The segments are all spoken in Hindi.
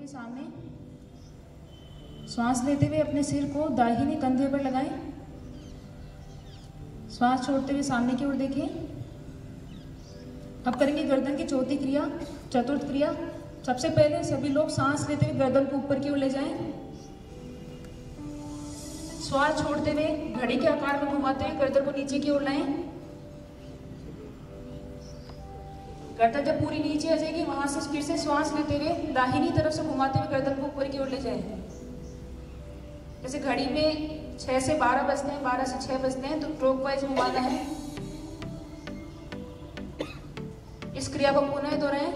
हुए सामने। श्वास लेते हुए अपने सिर को दाहिने कंधे पर लगाएँ। श्वास छोड़ते हुए सामने की ओर देखें। अब करेंगे गर्दन की चौथी क्रिया, चतुर्थ क्रिया। सबसे पहले सभी लोग सांस लेते हुए गर्दन को ऊपर की ओर ले जाएँ। श्वास छोड़ते हुए घड़ी के आकार में घुमाते हुए गर्दन को नीचे की ओर लाएँ। गर्दन जब पूरी नीचे आ जाएगी, वहाँ से फिर से श्वास लेते हुए दाहिनी तरफ़ से घुमाते हुए गर्दन को ऊपर की ओर ले जाएँ। जैसे घड़ी में छह से बारह बजते हैं, बारह से छह बजते हैं तो क्लॉक वाइज घुमाना है। इस क्रिया को पुनः दोहराएँ।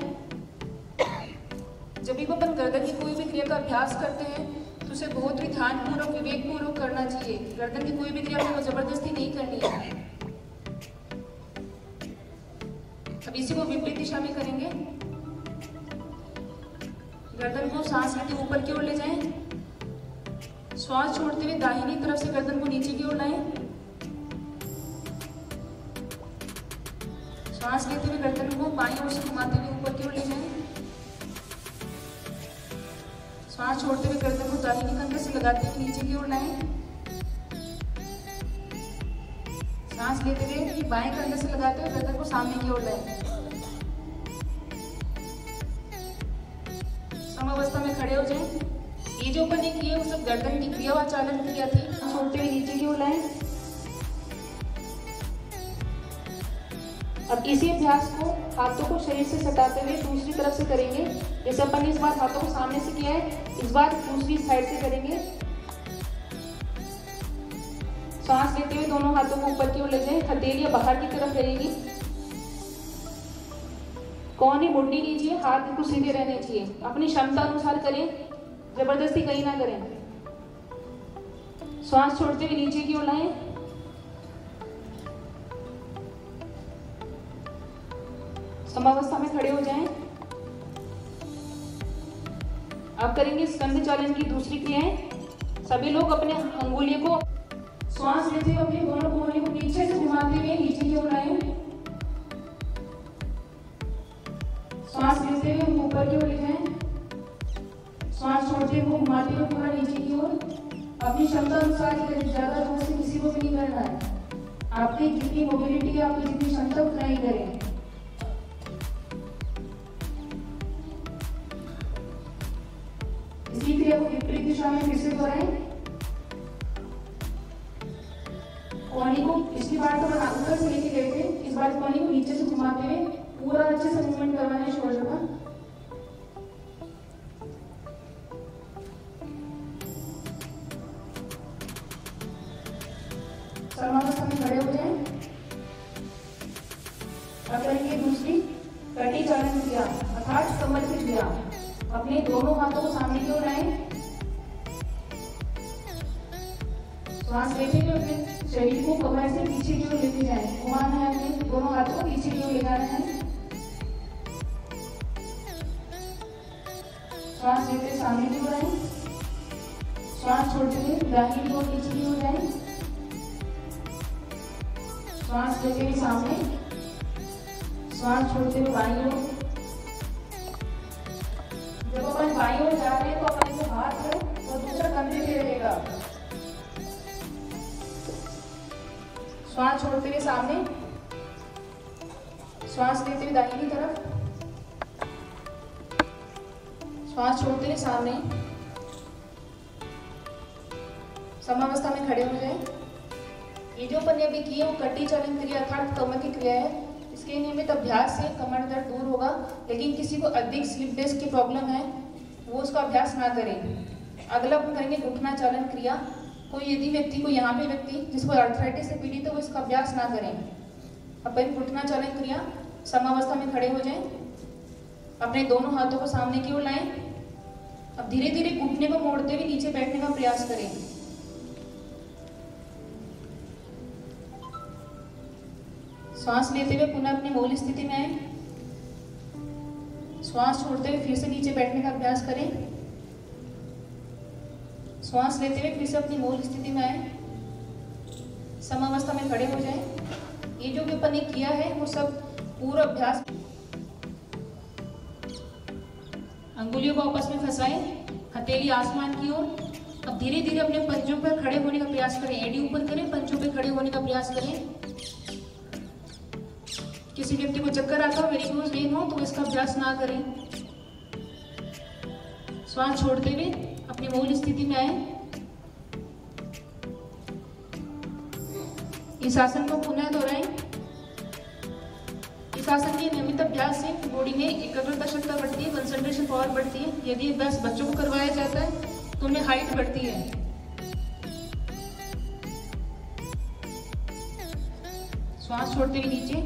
जब भी अपन गर्दन की कोई भी क्रिया का अभ्यास करते हैं तो उसे बहुत ही ध्यानपूर्वक, विवेकपूर्वक करना चाहिए। गर्दन की कोई भी क्रिया ज़बरदस्ती नहीं करनी है। विपरीत दिशा में करेंगे। गर्दन को सांस लेते ऊपर की ओर ले जाएँ। श्वास छोड़ते हुए दाहिनी तरफ़ से गर्दन को नीचे की ओर लाएँ। श्वास लेते हुए गर्दन को बाईं ओर से घुमाते हुए ऊपर की ओर ले जाएँ। श्वास छोड़ते हुए गर्दन को दाहिनी कंधे से लगाते हुए नीचे की ओर लाएँ। सांस लेते हुए बाएँ कंधे से लगाते हुए गर्दन को सामने की ओर लाएँ। समावस्था में खड़े हो जाएँ। ये जो अपन ने किए, वो सब गर्दन की क्रिया व चालन क्रिया थी छोड़ते हुए नीचे की ओर लाएँ। अब इसी अभ्यास को हाथों को शरीर से सटाते हुए दूसरी तरफ़ से करेंगे। जैसे अपन ने इस बार हाथों को सामने से किया है, इस बार दूसरी साइड से करेंगे। सांस लेते हुए दोनों हाथों को ऊपर की ओर ले जाएँ। हथेलियाँ बाहर की तरफ़ रहेगी कौन ही? मुंडी नीचे हाथ बिल्कुल सीधे रहने चाहिए। अपनी क्षमता अनुसार करें, ज़बरदस्ती कहीं ना करें। श्वास छोड़ते हुए नीचे की ओर लाएँ। समावस्था में खड़े हो जाएँ। अब करेंगे स्कंद चालन की दूसरी क्रियाएँ। सभी लोग अपने अंगुलियों को श्वास लेते हुए अपने दोनों को नीचे से घुमाते हुए नीचे की ओर लाएँ। लेते हुए ऊपर की ओर ले जाएँ। श्वास छोड़ते हुए घुमाते हुए पूरा नीचे की ओर। अपनी क्षमता अनुसार ज़्यादा ज़ोर से किसी को भी नहीं करना है। आपकी जितनी मोबिलिटी है, आपकी जितनी क्षमता, उतना ही करें। इसी क्रिया को विपरीत दिशा में फिर से दोहराएँ। शरीर से पीछे की ओर लेते जाएँ। घुमाना है अपने, दोनों हाथों को पीछे की ओर ले जाना है। श्वास लेते सामने की ओर आए। श्वास छोड़ते हुए दाहिनी ओर नीचे की ओर जाए। श्वास लेते हुए सामने। श्वास छोड़ते हुए बाई ओर। जब अपन बाई ओर जा रहे हैं तो अपन इसे हाथ है और दूसरा कंधे पे रहेगा श्वास छोड़ते हुए सामने। श्वास लेते हुए दाहिनी तरफ़। श्वास छोड़ते हुए सामने। समावस्था में खड़े हो जाए। ये जो अपन ने अभी किया, वो कटी चलन क्रिया अर्थात कमर की क्रिया है। इसके नियमित अभ्यास से कमर दर्द दूर होगा, लेकिन किसी को अधिक स्लिप डिस्क की प्रॉब्लम है, वो उसका अभ्यास ना करें। अगला अपन करेंगे घुटना चालन क्रिया। कोई यदि व्यक्ति को यहाँ पे व्यक्ति जिसको अर्थराइटिस से पीड़ित है, वो इसका अभ्यास ना करें। अपन घुटना चालन क्रिया। समावस्था में खड़े हो जाएँ। अपने दोनों हाथों को सामने की ओर लाएँ। अब धीरे धीरे घुटने को मोड़ते हुए नीचे बैठने का प्रयास करें। श्वास लेते हुए पुनः अपनी मूल स्थिति में आए। श्वास छोड़ते हुए फिर से नीचे बैठने का अभ्यास करें। श्वास लेते हुए फिर से अपनी मूल स्थिति में आए। समावस्था में खड़े हो जाएँ। ये जो भी अपन ने किया है, वो सब पूरा अभ्यास अंगुलियों को आपस में फंसाएँ, हथेली आसमान की ओर। अब धीरे धीरे अपने पंचों पर खड़े होने का प्रयास करें। एडी ऊपर करें, पंजों पर खड़े होने का प्रयास करें। किसी व्यक्ति को चक्कर आता हो वेरिकोज वेन हो तो इसका अभ्यास ना करें। श्वास छोड़ते हुए अपनी मूल स्थिति में आए। इस आसन को पुनः दोहराएँ। इस आसन के नियमित अभ्यास से बॉडी में एकाग्रता क्षमता बढ़ती है कंसंट्रेशन पावर बढ़ती है। यदि अभ्यास बच्चों को करवाया जाता है तो उनमें हाइट बढ़ती है। श्वास छोड़ते हुए नीचे।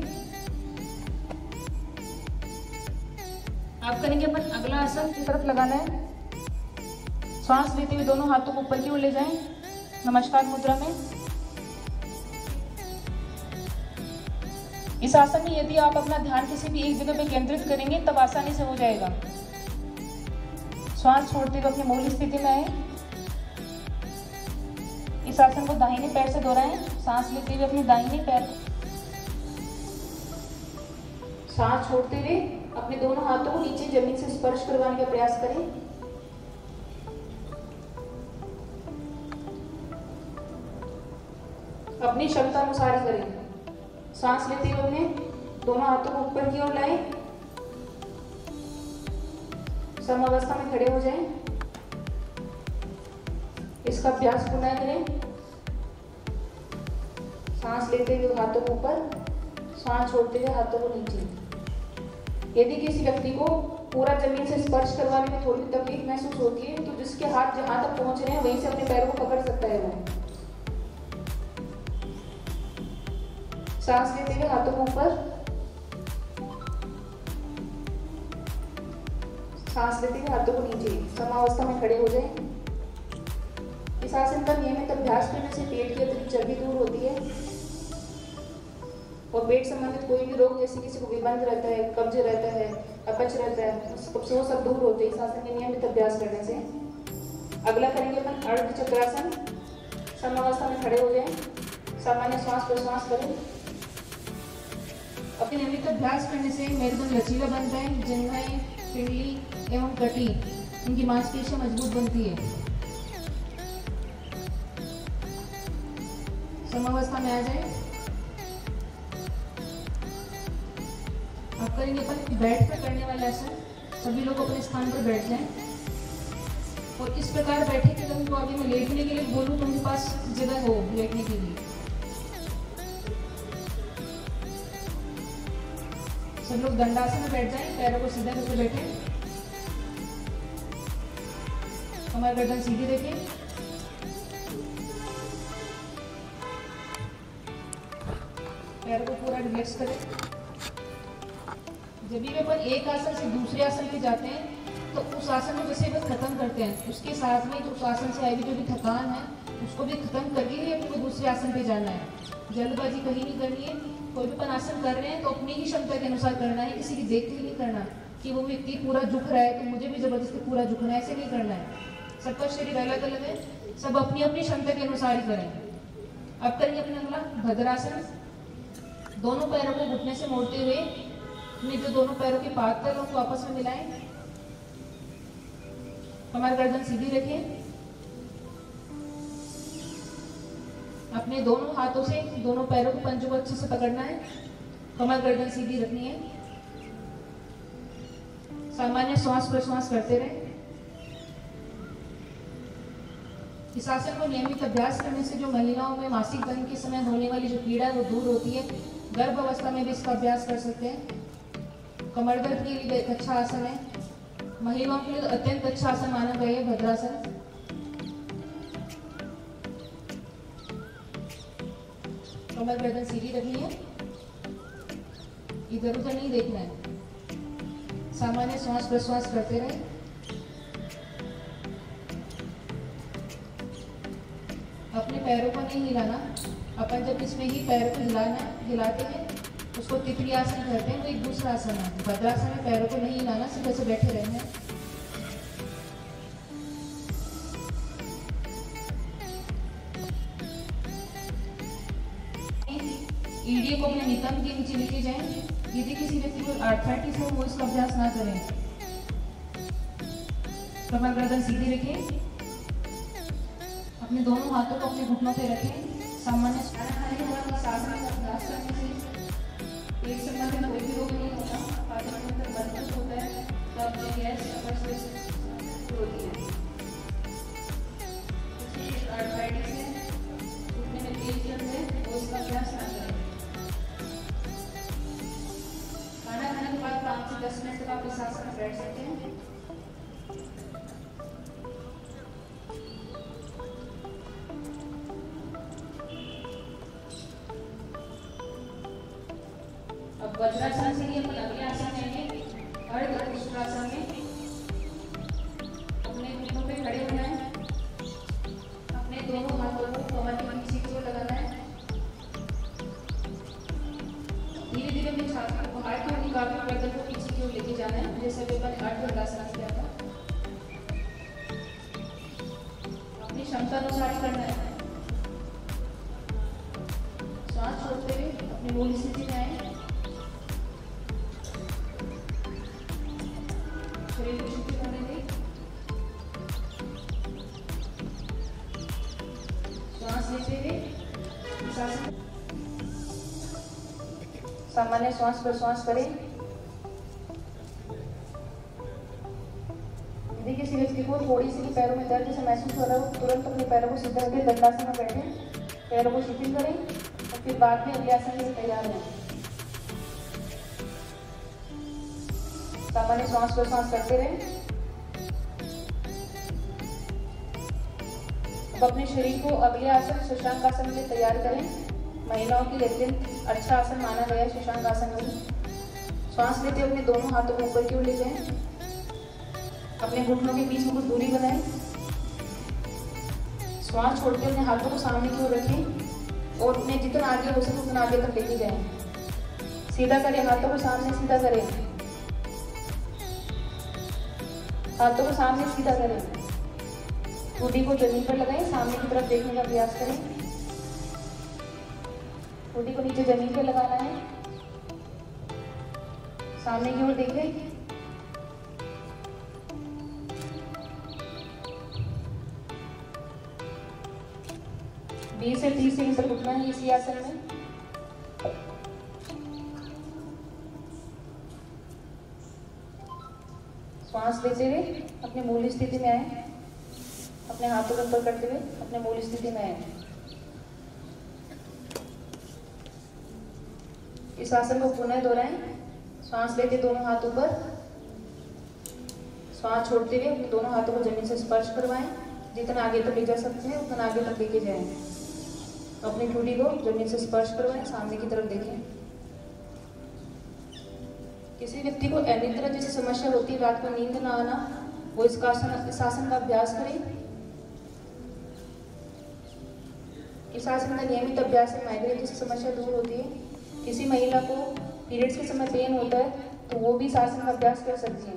आप करेंगे अपन अगला आसन की तरफ़ लगाना है। श्वास लेते हुए दोनों हाथों को ऊपर की ओर ले जाएँ। नमस्कार मुद्रा में। इस आसन में यदि आप अपना ध्यान किसी भी एक जगह पे केंद्रित करेंगे, तब आसानी से हो जाएगा। श्वास छोड़ते हुए अपनी मूल स्थिति में आए। इस आसन को दाहिने पैर से दोहराएँ। सांस लेते हुए अपने दाहिने पैर सांस छोड़ते हुए अपने दोनों हाथों को नीचे ज़मीन से स्पर्श करवाने का प्रयास करें। अपनी क्षमता अनुसार ही करें सांस लेते हुए अपने दोनों हाथों को ऊपर की ओर लाए। समावस्था में खड़े हो जाएँ। इसका अभ्यास पुनः करें। सांस लेते हुए हाथों को ऊपर, सांस छोड़ते हुए हाथों को नीचे। यदि किसी व्यक्ति को पूरा ज़मीन से स्पर्श करवाने में थोड़ी तकलीफ़ महसूस होती है तो जिसके हाथ जहाँ तक पहुँच रहे हैं, वहीं से अपने पैरों को पकड़ सकता है वो। सांस लेते हुए हाथों को ऊपर। सांस लेते हुए हाथों को नीचे। समावस्था में खड़े हो जाएँ। इस आसन का नियमित अभ्यास करने से पेट की अतिरिक्त चर्बी दूर होती है। और पेट संबंधित कोई भी रोग जैसे किसी को विबंध रहता है, कब्ज रहता है, अपच रहता है वो सब दूर होते हैं इस आसन के नियमित अभ्यास करने से। अगला करेंगे अपन अर्ध चक्रासन समावस्था में खड़े हो जाए। सामान्य श्वास प्रश्वास करें। अपने नियमित अभ्यास करने से मेरुदंड लचीला बनता है जंघाएँ पिंडली एवं कटी, उनकी मांसपेशियाँ मज़बूत बनती है। समावस्था में आ जाए। आप करेंगे अपन बैठ कर करने वाला आसन सभी लोग अपने स्थान पर बैठ जाएँ। और इस प्रकार बैठे कि तुमको अभी मैं लेटने के लिए बोलूँ तो उनके पास जगह हो लेटने के लिए। सब लोग दंडासन में बैठ जाएँ, पैरों को सीधा करके बैठे। हमारे गर्दन सीधी देखें। पैरों को पूरा रिलैक्स करें। जब भी अपन एक आसन से दूसरे आसन पे जाते हैं तो उस आसन को जैसे अपन खत्म करते हैं। उसके साथ में जो उस आसन से आई जो भी थकान है, उसको भी खत्म करके ही अपने दूसरे आसन पे जाना है। जल्दबाजी कहीं नहीं करनी है। कोई भी पनासन कर रहे हैं तो अपनी ही क्षमता के अनुसार करना है, किसी की देख के नहीं करना कि वो व्यक्ति पूरा झुक रहा है तो मुझे भी ज़बरदस्ती पूरा झुकना है, ऐसे नहीं करना है। सबका शरीर अलग अलग है, सब अपनी अपनी क्षमता के अनुसार ही करें। अब करेंगे अपने अगला, भद्रासन। दोनों पैरों को घुटने से मोड़ते हुए, अपने जो दोनों पैरों के पात तल उनको आपस में मिलाएँ। हमारे गर्दन सीधी रखें। अपने दोनों हाथों से, दोनों पैरों को पंजों को अच्छे से पकड़ना है। कमर गर्दन सीधी रखनी है। सामान्य श्वास प्रश्वास करते रहे। इस आसन को नियमित अभ्यास करने से जो महिलाओं में मासिक धर्म के समय होने वाली जो पीड़ा है वो दूर होती है। गर्भ अवस्था में भी इसका अभ्यास कर सकते हैं। कमर दर्द के लिए एक अच्छा आसन है। महिलाओं के लिए तो अत्यंत अच्छा आसन माना गया है, भद्रासन। कमर गर्दन सीधी रखनी है, इधर उधर नहीं देखना है। सामान्य श्वास प्रश्वास करते रहे। अपने पैरों को नहीं हिलाना। अपन जब इसमें ही पैरों को हिलाना, हिलाते हैं, उसको तितली आसन कहते हैं, वो एक दूसरा आसन है। भद्रासन में पैरों को नहीं हिलाना, सिर्फ़ ऐसे बैठे रहना है। नीचे लेके जाएँगे। यदि किसी व्यक्ति को आर्थराइटिस हो वो इसका अभ्यास ना करें। कमर गर्दन सीधी रखें अपने दोनों हाथों को अपने घुटनों पे रखें। सामान्य दें श्वास सामान्य श्वास करें यदि किसी व्यक्ति को थोड़ी सी पैरों में दर्द जैसे महसूस हो रहा हो तुरंत अपने पैरों को सीधा करके दंडासन में बैठे पैरों को शिथिल करें और फिर बाद में अगले के लिए तैयार रहें सामान्य श्वास प्रश्वास करते रहें। अब अपने शरीर को अगले आसन शशांक आसन में तैयार करें। महिलाओं के लिए अत्यंत अच्छा आसन माना गया है शशांक आसन में। श्वास लेते अपने दोनों हाथों को ऊपर की ओर ले जाएँ। अपने घुटनों के बीच में कुछ दूरी बनाएँ। श्वास छोड़ते अपने हाथों को सामने की ओर रखें और अपने जितना आगे हो सके उतना आगे तक लेके जाएँ। सीधा करें, हाथों को सामने सीधा करें। हाथों को सामने सीधा करें। टूटी को ज़मीन पर लगाएँ, सामने की तरफ़ देखने का प्रयास करें। टूटी को नीचे ज़मीन पर लगाना है। सामने की ओर देखें। बीस से तीस सेकंड तक है इसी आसन में। श्वास लेते हुए अपने मूल स्थिति में आए। अपने हाथों को ऊपर करते हुए अपने मूल स्थिति में आए। इस आसन को पुनः दोहराएँ। श्वास लेते दोनों हाथ ऊपर। श्वास छोड़ते हुए अपने दोनों हाथों को ज़मीन से स्पर्श करवाएँ। जितना आगे तक ले जा सकते हैं, उतना आगे तक लेके जाएँ। अपनी ठूडी को ज़मीन से स्पर्श करवाएँ, सामने की तरफ़ देखें। किसी व्यक्ति को अनिद्रा जैसी समस्या होती है, रात को नींद ना आना, वो इस आसन का अभ्यास करें। इस आसन का नियमित अभ्यास से माइग्रेन जैसी समस्या दूर होती है। किसी महिला को पीरियड्स के समय पेन होता है तो वो भी इस आसन का अभ्यास कर सकती है।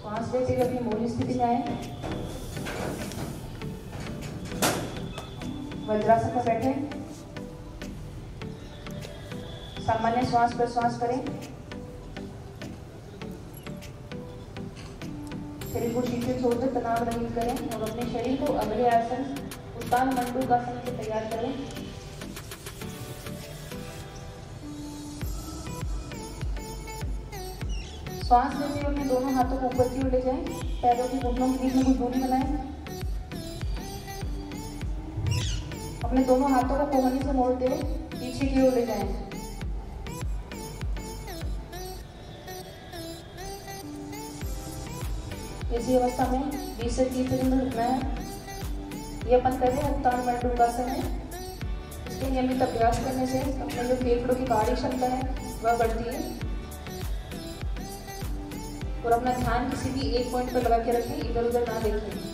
श्वास लेते हुए अपनी मूल स्थिति में आए। वज्रासन पर बैठे। सामान्य श्वास पर श्वास करें। शरीर को शीशे छोड़कर तनाव रहित करें और अपने शरीर को अगले आसन, उत्तान मंडूकासन से तैयार करें। श्वास लेते हुए अपने दोनों हाथों को ऊपर की ओर ले जाएँ। पैरों की घुटनों के बीच में कुछ दूरी बनाएँ। अपने दोनों हाथों को कोहनी से मोड़ते हुए पीछे की ओर ले जाएँ। इसी अवस्था में 20 से 30 सेकंड रुकना है ये अपन करें उत्तान मंडूकासन है इसके नियमित अभ्यास करने से अपने जो फेफड़ों की कार्य क्षमता है, वह बढ़ती है। और अपना ध्यान किसी भी एक पॉइंट पर लगा के रखें इधर उधर ना देखें।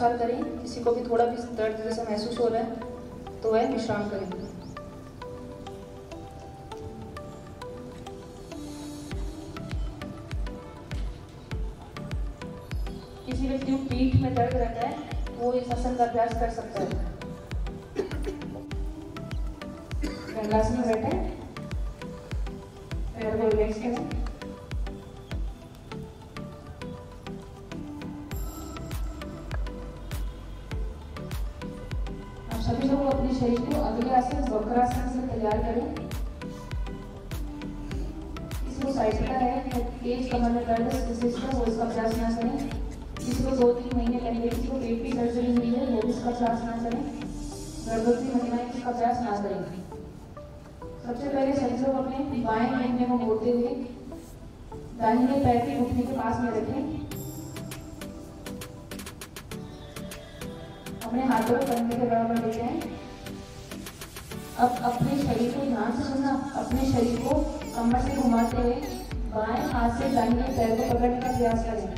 अनुसार करें। किसी को भी थोड़ा भी दर्द जैसा महसूस हो रहा है तो वह विश्राम करें। पहले सभी लोग अपने बाएँ घुटने को मोड़ते हुए दाहिने पैर के घुटने के पास में रखें। अपने हाथों को कंधे के बराबर लेते हैं अब अपने शरीर को ध्यान से सुनना। अपने शरीर को कमर से घुमाते हुए बाएँ हाथ से दाहिने पैर को पकड़ने का प्रयास करें।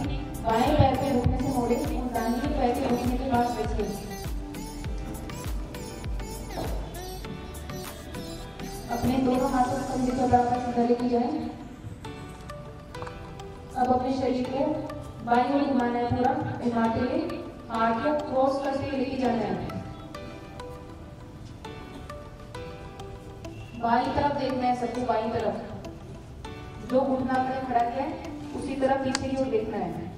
बाई तरफ़ देखना है, सबको बाई तरफ़। जो घुटना आपने खड़ा किया है, उसी तरफ़ पीछे की ओर देखना है।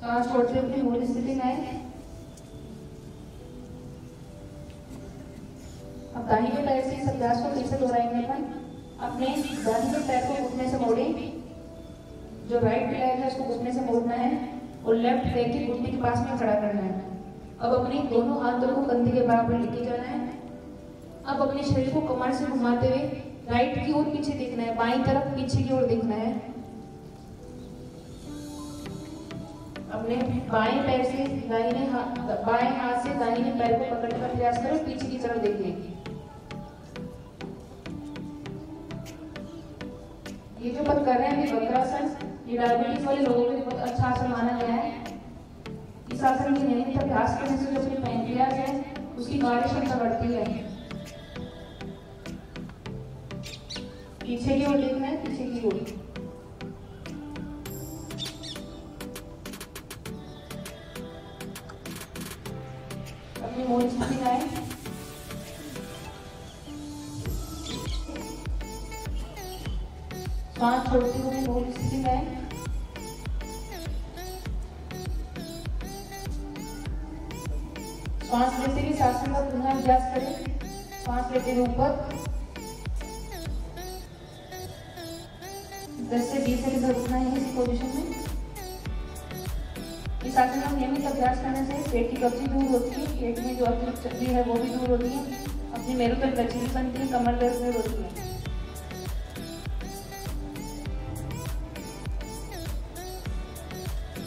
सांस छोड़ते अपनी मूल स्थिति में आए। और के घुटने के पास में खड़ा करना है। अब अपने दोनों हाथों को कंधे के बराबर लेके जाना है। अब अपने शरीर को कमर से घुमाते हुए राइट की ओर पीछे देखना है, बाई तरफ़ पीछे की ओर देखना है। अपने बाएँ पैर से दाहिने हाथ, बाएँ हाथ से दाहिने पैर को पकड़ने का प्रयास करें, पीछे की तरफ़ देखिए। ये जो पद कर रहे हैं, ये वक्रासन ये डायबिटीज़ वाले लोगों के लिए बहुत अच्छा आसन माना गया है। आसन की नियमित अभ्यास करने से जो अपनी पैंक्रियाज है उसकी कार्य क्षमता बढ़ती है। पीछे की ओर देखना है, पीछे की ओर। अपनी मूल स्थिति आए। सांस छोड़ते हुए मूल स्थिति में श्वास लेते हुए शासन का पुनः अभ्यास करें। श्वास लेते हुए ऊपर। दस से बीस सेकंड रुकना है इसी पोजीशन में। इस आसन का नियमित अभ्यास करने से पेट की कब्जी दूर होती है, पेट में जो अतिरिक्त चर्बी है वो भी दूर होती है, अपनी मेरुदंड लचीलपन की कमर दर्द दूर होती है।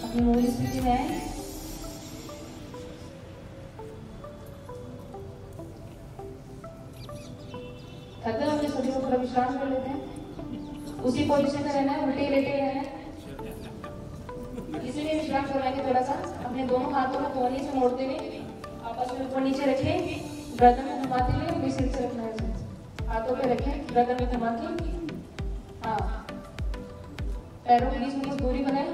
अपनी मूल स्थिति में आए। थोड़ा विश्राम कर लेते हैं। उसी पोजीशन में रहना है, उल्टे लेटे रहना है। इसीलिए विश्राम करवाएँगे थोड़ा सा। अपने दोनों हाथों को कोहनी से मोड़ते हुए, आपस में ऊपर नीचे रखें गर्दन में घुमाते हुए अपने सिर से रखना है। हाथों पे रखें गर्दन में घुमा के। हाँ। पैरों के बीच में दूरी बनाए।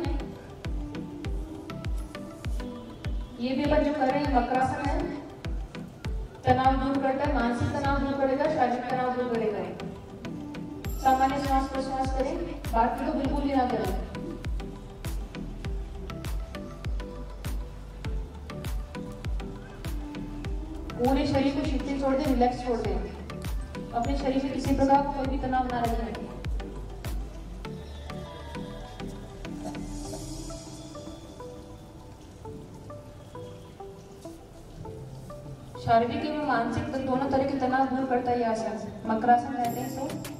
ये भी अपन जो कर रहे हैं वक्रासन है। तनाव दूर करता है, मानसिक तनाव दूर करेगा, शारीरिक तनाव दूर करेगा। सामान्य श्वास प्रश्वास करें, बाकी तो बिल्कुल भी ना करें। पूरे शरीर को शिथिल छोड़ दें रिलैक्स छोड़ दें। अपने शरीर में किसी प्रकार का कोई भी तनाव ना रखें शारीरिक एवं मानसिक दोनों तरह के तनाव दूर करता है आसन मकरासन कहते हैं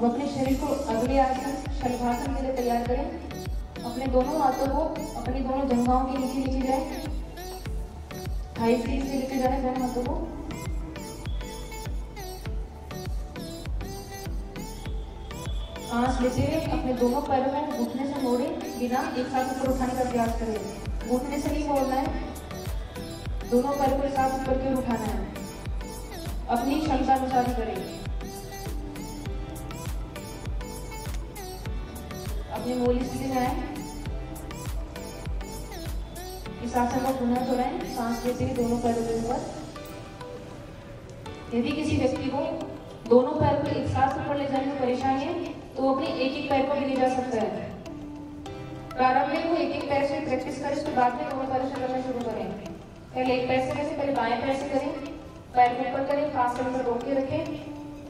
अब अपने शरीर को अगले आसन शलभासन के लिए तैयार करें। अपने दोनों हाथों को अपनी दोनों जंघाओं के नीचे लेके जाए। फील से लेके जाए दोनों हाथों को। सांस लेते हुए अपने दोनों पैरों में घुटने से मोड़े, बिना एक साथ ऊपर उठाने का प्रयास करें। घुटने से नहीं मोड़ना है, दोनों पैरों को एक साथ ऊपर की उठाना है। अपनी क्षमता अनुसार करें। अपनी मूल स्थिति में इस आसन को पुनः दोहराएँ सांस लेते हुए दोनों पैरों के ऊपर। यदि किसी व्यक्ति को दोनों पैर को एक साथ ऊपर ले जाने में परेशानी है तो वो अपने एक एक पैर को भी ले जा सकता है। प्रारंभ में वो एक एक पैर से प्रैक्टिस करें, उसके बाद में दोनों पैरों से करना शुरू करें। पहले एक पैर से कैसे पहले बाएँ पैर से करें। पैर को ऊपर करें, पाँच सेकंड रोक के रखें।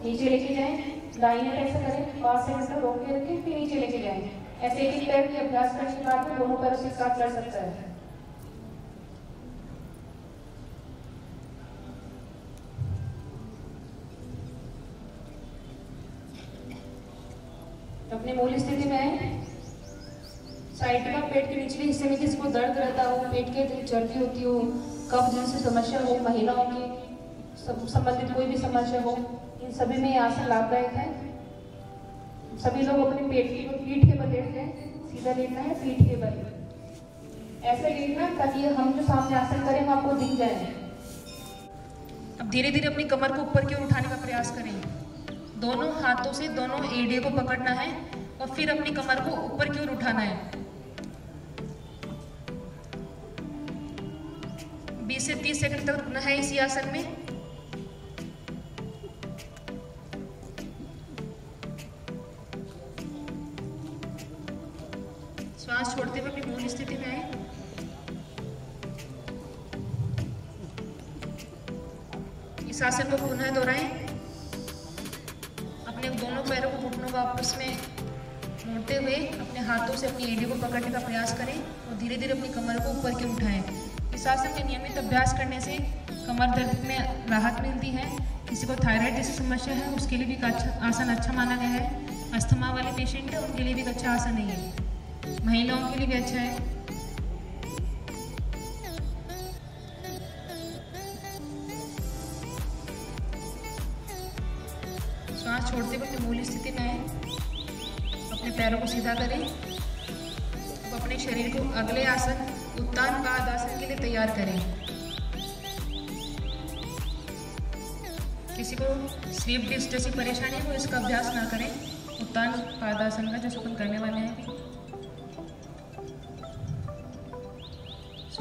नीचे लेके जाएँ, दाहिने पैर से करें, पाँच सेकंड रोक के रखें, फिर नीचे लेके जाएँ। ऐसे एक पैर की अभ्यास करने के बाद दोनों पैरों से साथ कर सकता है। अपने मूल स्थिति में साइड का पेट के निचले हिस्से में किसी को दर्द रहता हो, पेट के चर्बी होती हो कब जैसे समस्या हो, महिलाओं की संबंधित कोई भी समस्या हो, इन सभी में आसन लाभदायक है। सभी लोग अपने पेट की पीठ के बल लेटते हैं, सीधा लेटना है, पीठ के बल ऐसे लेटना ताकि हम जो सामने आसन करें, वो आपको दिख जाए। अब धीरे धीरे अपनी कमर को ऊपर की ओर उठाने का प्रयास करें। दोनों हाथों से दोनों एडियो को पकड़ना है और फिर अपनी कमर को ऊपर की ओर उठाना है। 20 से 30 सेकंड तक रुकना है इसी आसन में। श्वास छोड़ते हुए अपनी मूल स्थिति में आए। इस आसन को पुनः दोहराएँ। अपने दोनों पैरों को घुटनों को आपस में मोड़ते हुए अपने हाथों से अपनी एडी को पकड़ने का प्रयास करें और धीरे धीरे अपनी कमर को ऊपर के उठाएँ। इस आसन के नियमित अभ्यास करने से कमर दर्द में राहत मिलती है। किसी को थायराइड जैसी समस्या है, उसके लिए भी अच्छा आसन अच्छा माना गया है। अस्थमा वाले पेशेंट है, उनके लिए भी एक अच्छा आसन नहीं है। महिलाओं के लिए भी अच्छा है। श्वास छोड़ते हुए मूल स्थिति में अपने पैरों को सीधा करें। अपने शरीर को अगले आसन, उत्तान पाद आसन के लिए तैयार करें। किसी को स्लीप डिस्क जैसी परेशानी हो, इसका अभ्यास ना करें। उत्तान पादासन का जो अपन करने वाले हैं।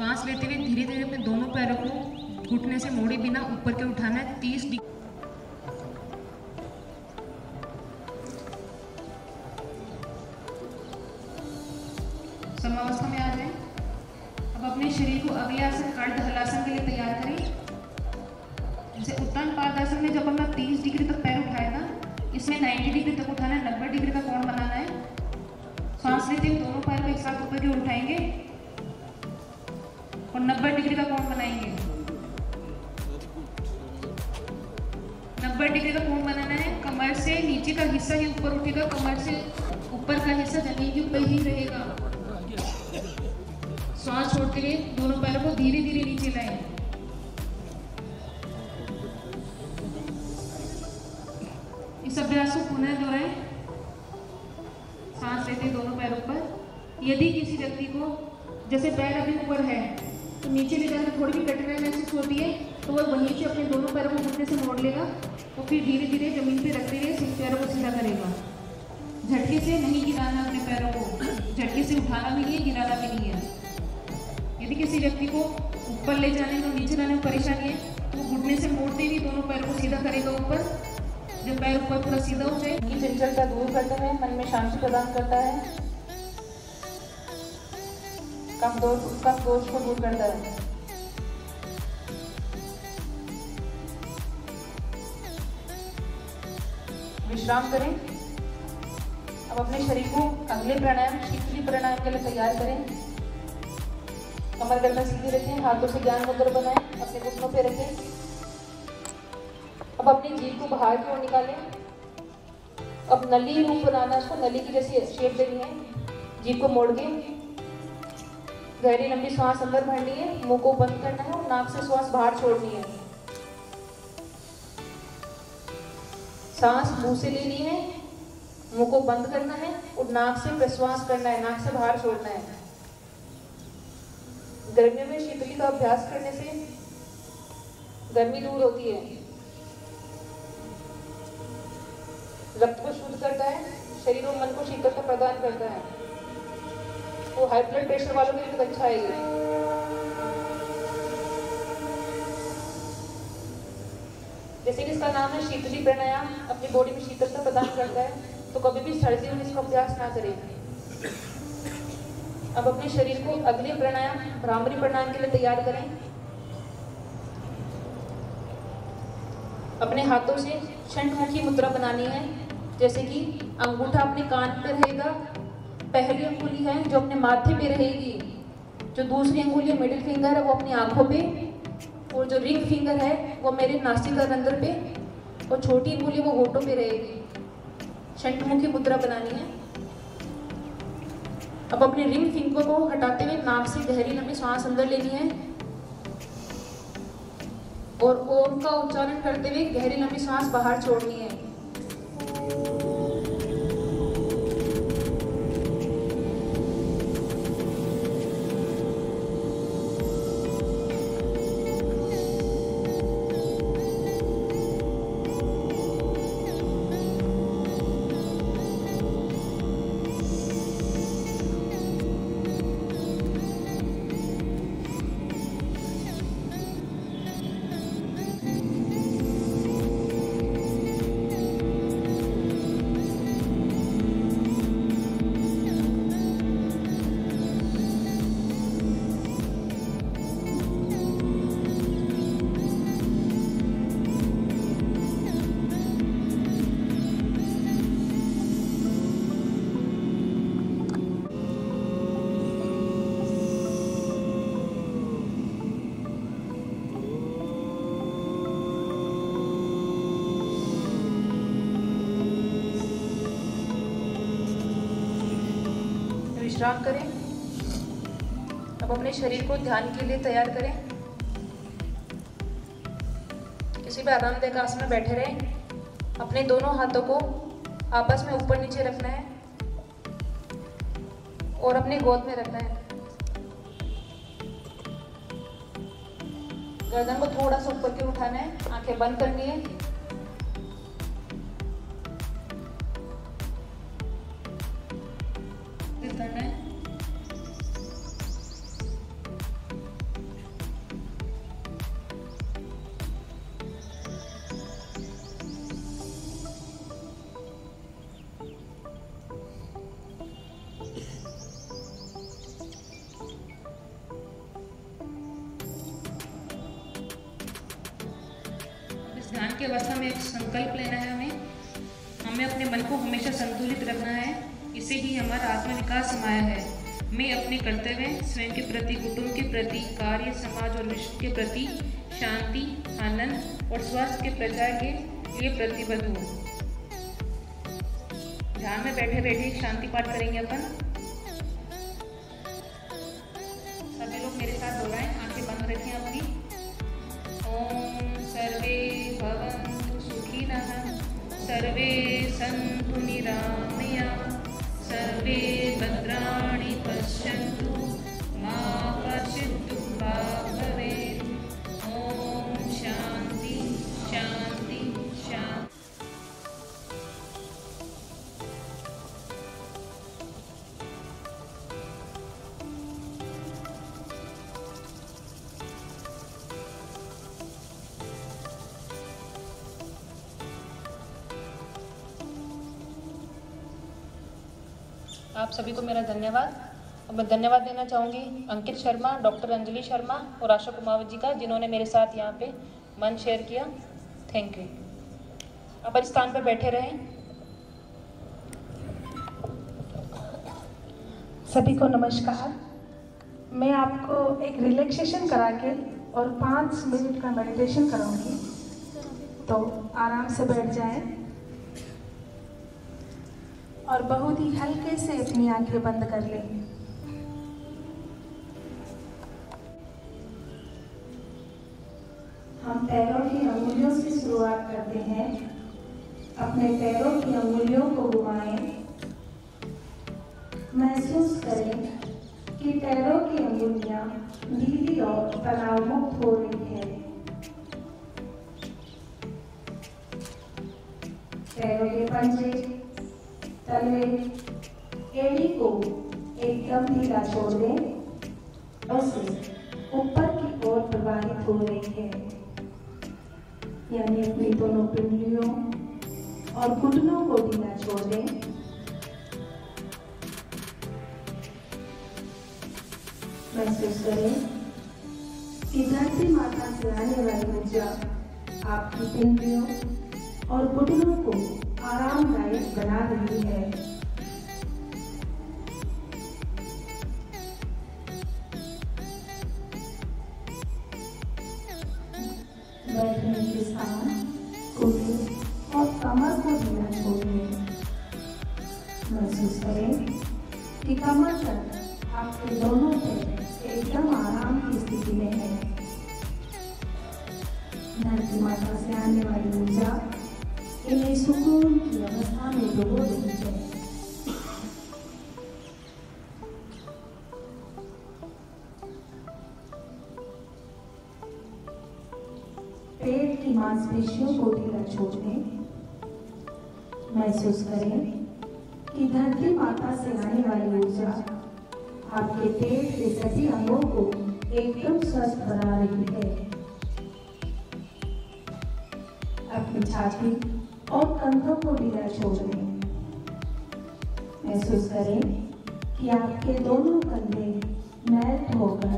सांस लेते हुए धीरे धीरे अपने दोनों पैरों को घुटने से मोड़े बिना ऊपर के उठाना है तीस डिग्री। समावस्था में आ जाए। अब अपने शरीर को अगले आसन अर्ध हलासन के लिए तैयार करें। जैसे उत्तम पादासन में जब हमने 30 डिग्री तक पैर उठाया था इसमें 90 डिग्री तक उठाना है 90 डिग्री का कोण बनाना है। सांस लेते हुए दोनों पैर को एक साथ ऊपर की उठाएँगे। और 90 डिग्री का कोण बनाएँगे? 90 डिग्री का कोण बनाना है? कमर से नीचे का हिस्सा ही ऊपर उठेगा, कमर से ऊपर का हिस्सा ज़मीन के ऊपर ही रहेगा। श्वास छोड़ते हुए दोनों पैरों को धीरे धीरे नीचे लाए। इस अभ्यास को पुनः दोहराए। सांस लेते दोनों पैरों पर। यदि किसी व्यक्ति को, जैसे पैर अभी ऊपर है तो नीचे ले जाकर थोड़ी भी कठिनाई महसूस होती है तो वह वहीं से अपने दोनों पैरों को घुटने से मोड़ लेगा। और फिर धीरे धीरे ज़मीन पर रखते हुए सिर्फ़ पैरों को सीधा करेगा। झटके से नहीं गिराना अपने पैरों को, झटके से उठाना भी नहीं है, गिराना भी नहीं है। यदि किसी व्यक्ति को ऊपर ले जाने में नीचे लाने में परेशानी है तो घुटने से मोड़ते हुए दोनों पैरों को सीधा करेगा ऊपर। जब पैर ऊपर पूरा सीधा हो जाए चंचलता दूर करते हुए मन में शांति प्रदान करता है। कफ दोष कफ दोष को दूर करता है विश्राम करें। अब अपने शरीर को अगले प्राणायाम शीतली प्राणायाम के लिए तैयार करें। कमर गर्दन सीधी रखें, हाथों से ज्ञान मुद्र बनाएँ, अपने घुटनों पे रखें। अब अपनी जीभ को बाहर की ओर निकालें। अब नली रूप बनाना, उसको नली की जैसी शेप देनी है जीभ को मोड़ के गहरी लंबी श्वास अंदर भरनी है, मुँह को बंद करना है और नाक से श्वास बाहर छोड़नी है। सांस मुँह से लेनी है, मुँह को बंद करना है और नाक से प्रश्वास करना है, नाक से बाहर छोड़ना है। गर्मियों में शीतली का अभ्यास करने से गर्मी दूर होती है। रक्त को शुद्ध करता है, शरीर और मन को शीतलता प्रदान करता है। वो हाई ब्लड प्रेशर वालों के लिए बहुत अच्छा है ये। जैसे कि इसका नाम है शीतली प्राणायाम, अपनी बॉडी में शीतलता प्रदान करता है तो कभी भी सर्दियों में इसका अभ्यास ना करें। अब अपने शरीर को अगले प्राणायाम, भ्रामरी प्राणायाम के लिए तैयार करें। अपने हाथों से षंडमुखी मुद्रा बनानी है, जैसे कि अंगूठा अपने कान पर रहेगा पहली अंगुली है जो अपने माथे पे रहेगी, जो दूसरी अंगुली मिडिल फिंगर है, वो अपनी आँखों पे, और जो रिंग फिंगर है, वो मेरे नासिका रंध्र पे, और छोटी अंगुली वो होठों पे रहेगी। शंखमुखी मुद्रा बनानी है। अब अपने रिंग फिंगर को हटाते हुए नाक से गहरी लंबी सांस अंदर लेनी है, और ओम का उच्चारण करते हुए गहरी लंबी सांस बाहर छोड़नी है। विश्राम करें। अब अपने शरीर को ध्यान के लिए तैयार करें। किसी भी आरामदायक आसन में बैठे रहें। अपने दोनों हाथों को आपस में ऊपर नीचे रखना है और अपने गोद में रखना है। गर्दन को थोड़ा सा ऊपर के उठाना है। आँखें बंद करनी है। प्रतिबद्ध हूँ ध्यान में बैठे बैठे शांति पाठ करेंगे अपन। सभी लोग मेरे साथ दोहराएँ आँखें बंद रखें अपनी। ओम सर्वे भवन्तु सुखिनः सर्वे सन्तु निरामया। सर्वे भद्राणि पश्यन्तु मा कश्चित् सभी को मेरा धन्यवाद। और मैं धन्यवाद देना चाहूँगी अंकित शर्मा, डॉक्टर अंजलि शर्मा और आशा कुमावत जी का, जिन्होंने मेरे साथ यहाँ पे मन शेयर किया। थैंक यू आप इस स्थान पर बैठे रहें। सभी को नमस्कार। मैं आपको एक रिलैक्सेशन करा के और पाँच मिनट का मेडिटेशन कराऊँगी। तो आराम से बैठ जाएँ। और बहुत ही हल्के से अपनी आँखें बंद कर लें। हम पैरों की अंगुलियों से शुरुआत करते हैं। अपने पैरों की अंगुलियों को घुमाएँ। महसूस करें कि पैरों की अंगुलियाँ ढीली और तनाव मुक्त हो रही और घुटनों को ढीला छोड़ दें। महसूस करें कि धरती माता से आने वाली ऊर्जा आपकी पिंडलियों और घुटनों को आरामदायक बना रही है। बैठने के स्थान घुटने महसूस करें कि कमर तक आपके दोनों पैर एकदम आराम की स्थिति में है। धरती माता से आने वाली ऊर्जा इन्हें सुकून की अवस्था में डुबो रही है। पेट की मांसपेशियों को ढीला छोड़ दें महसूस करें आपके पेट के सभी अंगों को एकदम स्वस्थ बना रही है। अपनी छाती और कंधों को ढीला छोड़। दें महसूस करें कि आपके दोनों कंधे मैट होकर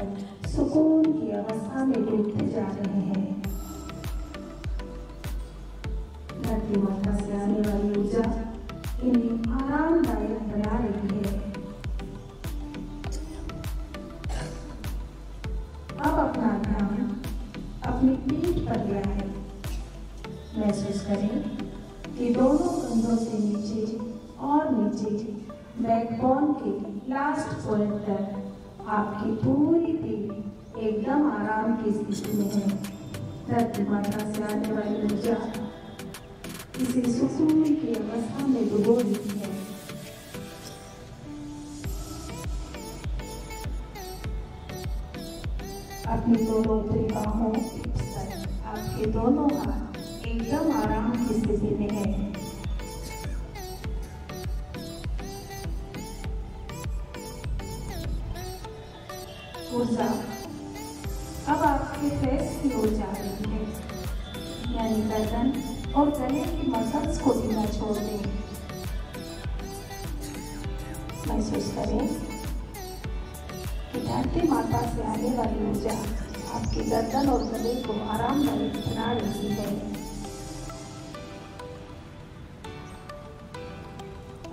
सुकून की अवस्था में डूबते जा रहे हैं अब अपना ध्यान अपनी पीठ पर ले आए महसूस करें कि दोनों कंधों से नीचे और नीचे बैकबोन के लास्ट पॉइंट तक आपकी पूरी पीठ एकदम आराम की स्थिति में है। धरती माता से आने वाली ऊर्जा इसे सुकून की अवस्था में डुबो रही है। अपनी दोनों बाहों पर आपके दोनों हाथ एकदम आराम की स्थिति में है।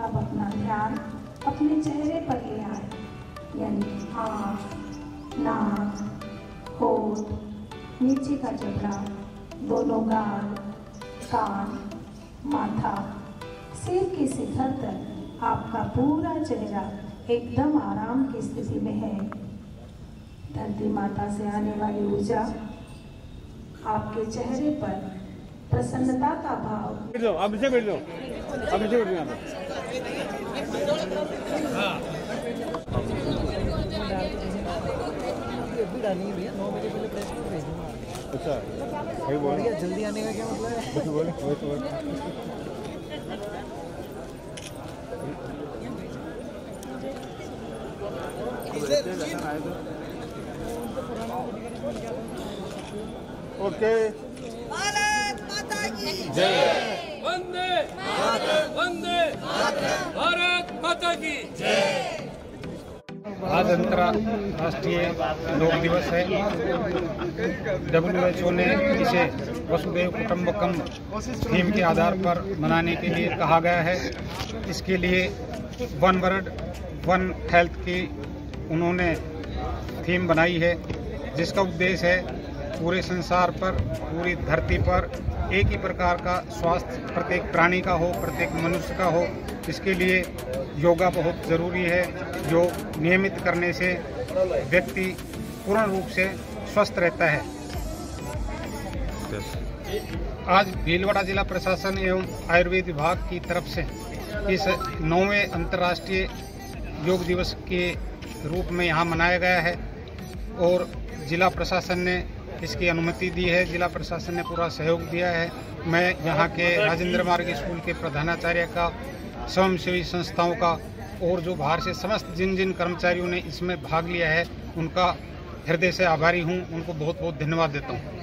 अब अपना ध्यान अपने चेहरे पर ले आए। यानी आँख नाक, होठ, नीचे का जबड़ा, दोनों गाल, कान, माथा, सिर के शिखर तक आपका पूरा चेहरा एकदम आराम की स्थिति में है। धरती माता से आने वाली ऊर्जा आपके चेहरे पर प्रसन्नता का भाव आप नीचे बैठ जाओ। आप नीचे बैठ जाओ। अच्छा सही बोल। जल्दी आने का क्या मतलब है कुछ बोले वही तो ओके भारत माता की वंदे वंदे भारत माता की। आज अंतर्राष्ट्रीय योग दिवस है। डब्ल्यू एच ओ ने इसे वसुदेव कुटुम्बकम थीम के आधार पर मनाने के लिए कहा गया है। इसके लिए वन वर्ल्ड, वन हेल्थ की उन्होंने थीम बनाई है, जिसका उद्देश्य है पूरे संसार पर, पूरी धरती पर एक ही प्रकार का स्वास्थ्य, प्रत्येक प्राणी का हो, प्रत्येक मनुष्य का हो, इसके लिए योगा बहुत ज़रूरी है, जो नियमित करने से व्यक्ति पूर्ण रूप से स्वस्थ रहता है। आज भीलवाड़ा जिला प्रशासन एवं आयुर्वेद विभाग की तरफ़ से इस नौवें अंतर्राष्ट्रीय योग दिवस के रूप में यहाँ मनाया गया है और जिला प्रशासन ने इसकी अनुमति दी है, जिला प्रशासन ने पूरा सहयोग दिया है। मैं यहाँ के राजेंद्र मार्ग स्कूल के प्रधानाचार्य का, स्वयंसेवी संस्थाओं का, और जो बाहर से समस्त जिन जिन कर्मचारियों ने इसमें भाग लिया है, उनका हृदय से आभारी हूँ। उनको बहुत बहुत धन्यवाद देता हूँ।